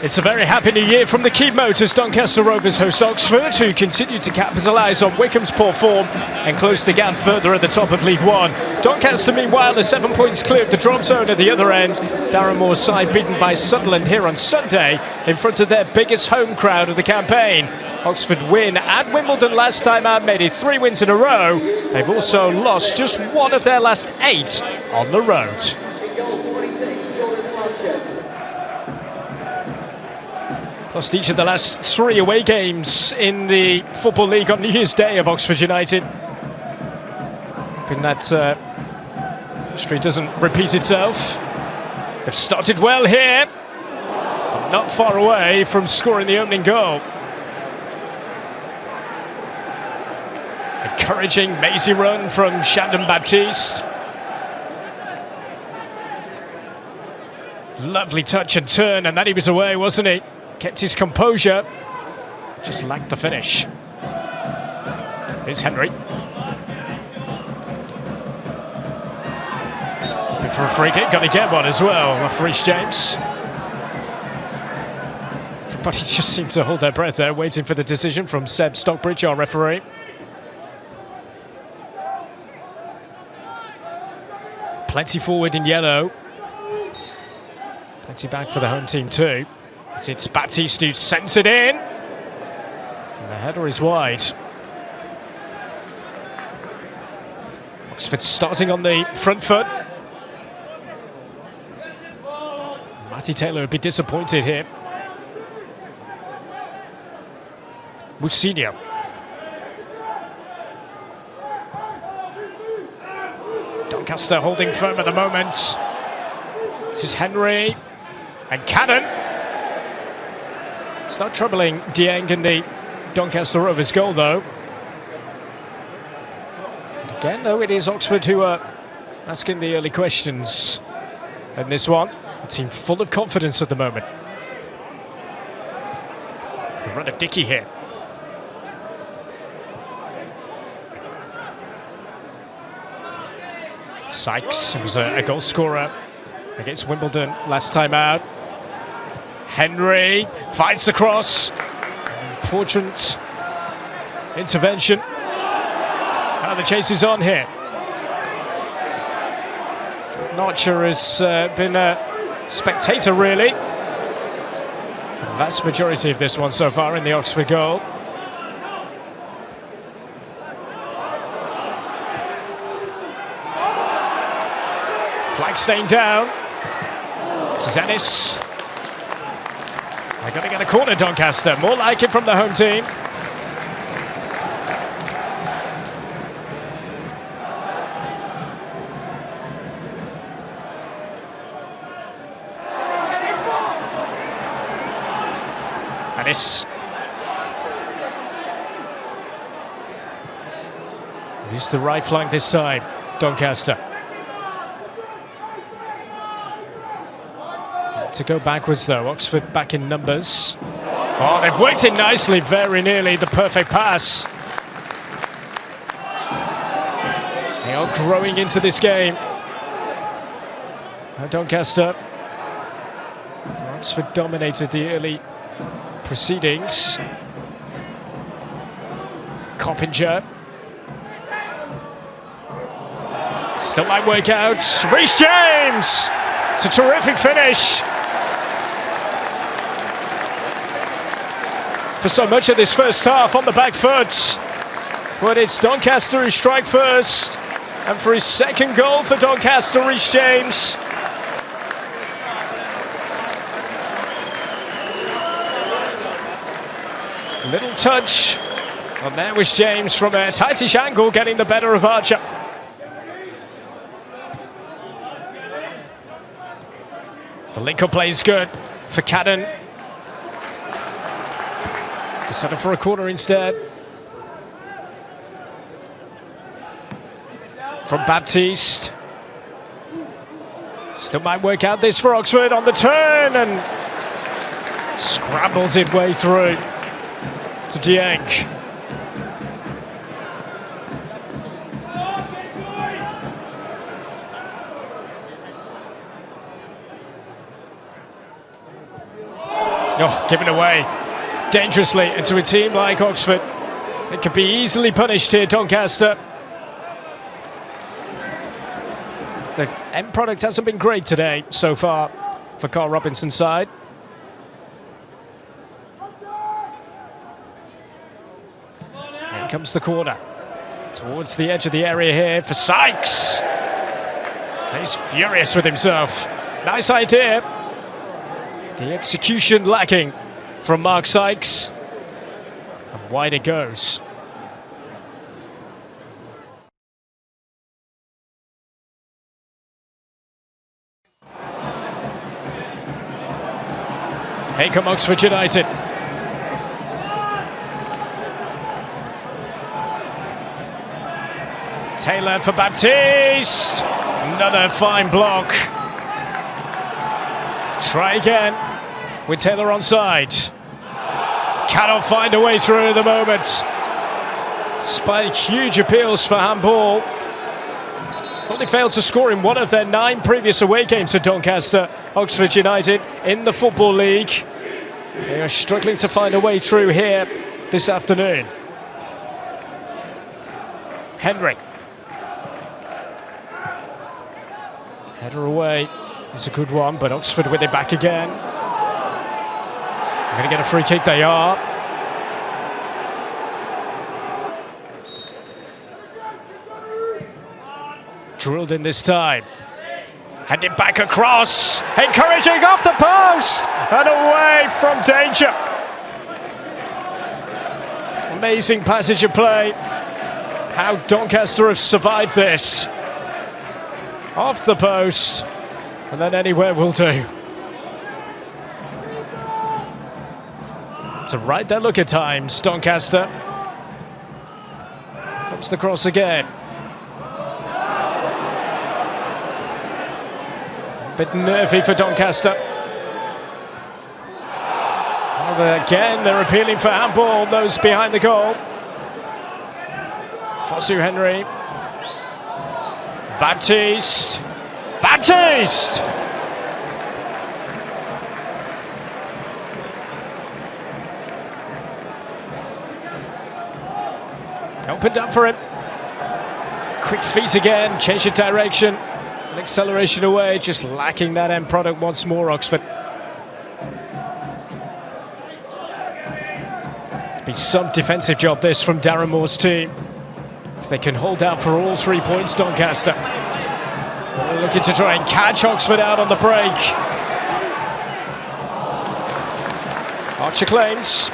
It's a very happy new year from the key Motors. Doncaster Rovers host Oxford, who continue to capitalise on Wycombe's poor form and close the gap further at the top of League One. Doncaster, meanwhile, are seven points clear of the drop zone at the other end. Darren Moore's side beaten by Sunderland here on Sunday in front of their biggest home crowd of the campaign. Oxford win at Wimbledon last time out, made it three wins in a row. They've also lost just one of their last eight on the road. Lost each of the last three away games in the Football League on New Year's Day of Oxford United. Hoping that uh, history doesn't repeat itself. They've started well here, but not far away from scoring the opening goal. Encouraging mazy run from Shandon Baptiste. Lovely touch and turn, and that he was away, wasn't he? Kept his composure, just lacked the finish. Here's Henry. For a free kick, got to get one as well Reece James. Everybody just seemed to hold their breath there, waiting for the decision from Seb Stockbridge, our referee. Plenty forward in yellow. Plenty back for the home team too. It's Baptiste who sends it in. And the header is wide. Oxford starting on the front foot. Matty Taylor would be disappointed here. Mousinho. Doncaster holding firm at the moment. This is Henry and Cannon. It's not troubling Dieng in the Doncaster Rovers goal, though. And again, though, it is Oxford who are asking the early questions in this one. A team full of confidence at the moment. The run of Dickie here. Sykes was a, a goal scorer against Wimbledon last time out. Henry fights the cross. Important intervention. The chase is on here. Archer has uh, been a spectator, really, for the vast majority of this one so far in the Oxford goal. Flag staying down. This is Ennis. They're going to get a corner, Doncaster. More like it from the home team. Ennis. Use the right flank this time, Doncaster. To go backwards though. Oxford back in numbers. Oh, they've worked it nicely, very nearly the perfect pass. They are growing into this game. Doncaster. Oxford dominated the early proceedings. Coppinger. Still might work out. Reece James! It's a terrific finish. For so much of this first half on the back foot. But it's Doncaster who strike first. And for his second goal for Doncaster, Reece James. Little touch. And there was James from a tightish angle getting the better of Archer. The link-up play is good for Cadden. Decided for a corner instead. From Baptiste. Still might work out this for Oxford on the turn and scrambles it way through to Dieng. Oh, given away dangerously into a team like Oxford. It could be easily punished here, Doncaster. The end product hasn't been great today so far for Karl Robinson's side. Here comes the corner. Towards the edge of the area here for Sykes. He's furious with himself. Nice idea. The execution lacking from Mark Sykes. And wide it goes. Come Oxford United. Taylor for Baptiste. Another fine block. Try again with Taylor on side. Cannot find a way through at the moment. Despite huge appeals for handball. Only failed to score in one of their nine previous away games at Doncaster, Oxford United, in the Football League. They are struggling to find a way through here this afternoon. Henry. Header away. It's a good one, but Oxford with it back again. Going to get a free kick, they are. Drilled in this time. Hand it back across. Encouraging off the post and away from danger. Amazing passage of play. How Doncaster have survived this. Off the post. And then anywhere will do. To right there look at times, Doncaster. Comes the cross again. Bit nervy for Doncaster. Again, they're appealing for handball, those behind the goal. Fosu Henry. Baptiste. Baptiste! Opened up for him. Quick feet again, change of direction. An acceleration away, just lacking that end product once more, Oxford. It's been some defensive job this from Darren Moore's team. If they can hold out for all three points, Doncaster. Looking to try and catch Oxford out on the break. Archer claims.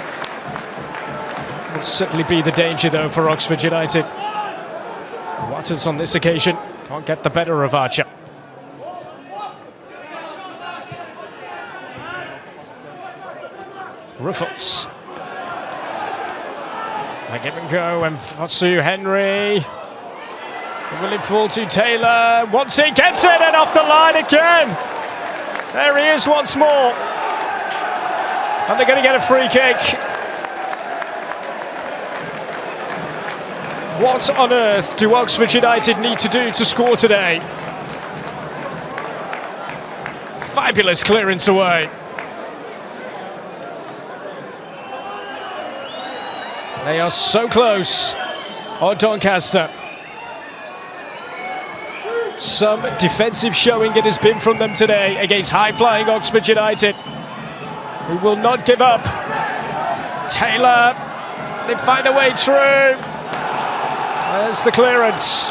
Will certainly be the danger, though, for Oxford United. Watters on this occasion can't get the better of Archer. Ruffels. They give and go, and Fosu Henry. Will it fall to Taylor? Once he gets it, and off the line again. There he is once more. And they're going to get a free kick. What on earth do Oxford United need to do to score today? Fabulous clearance away. They are so close on Doncaster. Some defensive showing it has been from them today against high-flying Oxford United, who will not give up. Taylor, they find a way through. There's the clearance.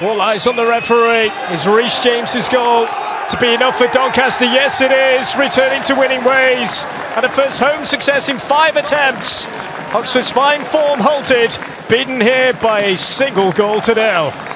All eyes on the referee. Is Reece James's goal to be enough for Doncaster? Yes, it is. Returning to winning ways. And a first home success in five attempts. Oxford's fine form halted, beaten here by a single goal to nil.